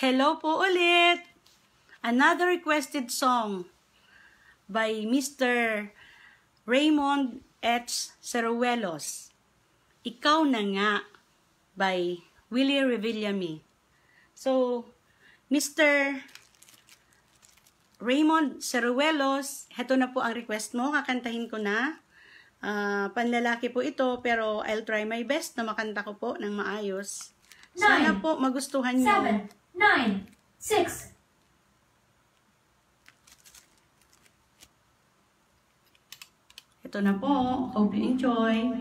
Hello po ulit! Another requested song by Mr. Raymond H. Ceruelos. Ikaw na nga by Willie Revillame. So, Mr. Raymond Ceruelos, heto na po ang request mo. Kakantahin ko na. Uh, panlalaki po ito, pero I'll try my best na makanta ko po ng maayos. Sana po magustuhan niyo. Seven, nine, six. Ito na po. Hope you enjoy.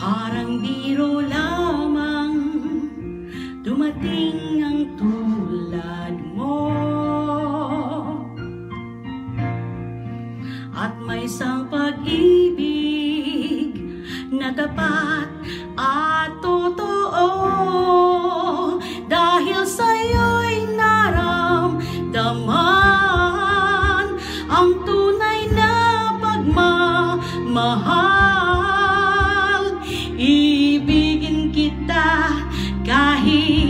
Parang biro lamang dumating na at totoo. Dahil sa'yo'y naramdaman ang tunay na pagmamahal. Ibigin kita kahit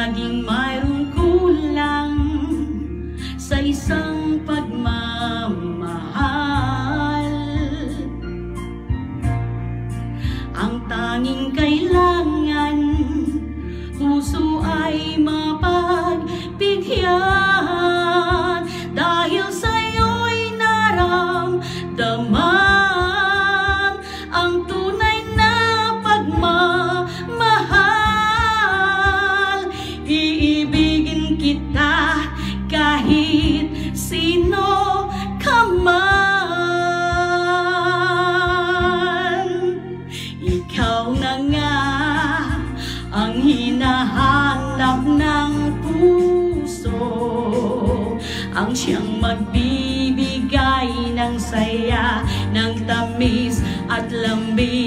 Palaging mayroong ang siyang magbibigay ng saya, ng tamis at lambing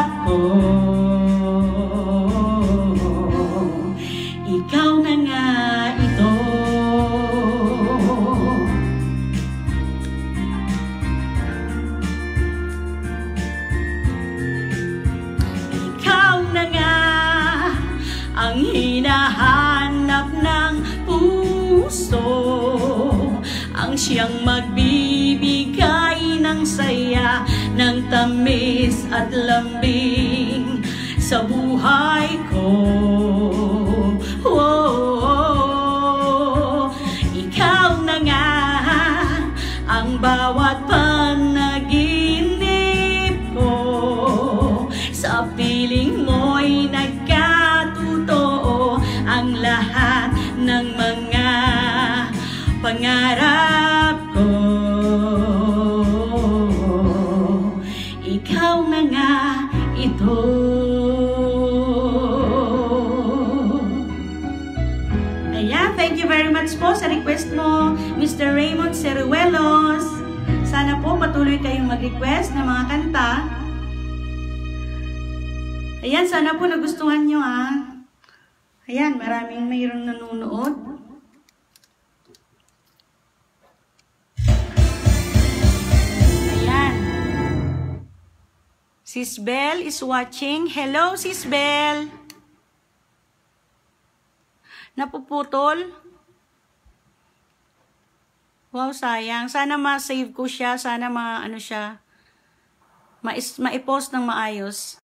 pangarap ko. Ikaw na nga ito. Ikaw na nga ang hinahanap ng puso ang siyang magbibigay at lambing sa buhay ko. Oh, ikaw na nga ang bawat panaginip ko. Sa piling mo'y nagkatotoo ang lahat ng mga pangarap very much po sa request mo, Mr. Raymond Ceruelos. sana po patuloy kayong mag-request ng mga kanta. Ayan, sana po nagustuhan nyo ah. Ayan, maraming mayroong nanonood. Ayan. Sis Bell is watching. Hello, Sis Bell. Napuputol. Wow, sayang. Sana ma-save ko siya. Sana ma, ano siya, ma- ma-post ng maayos.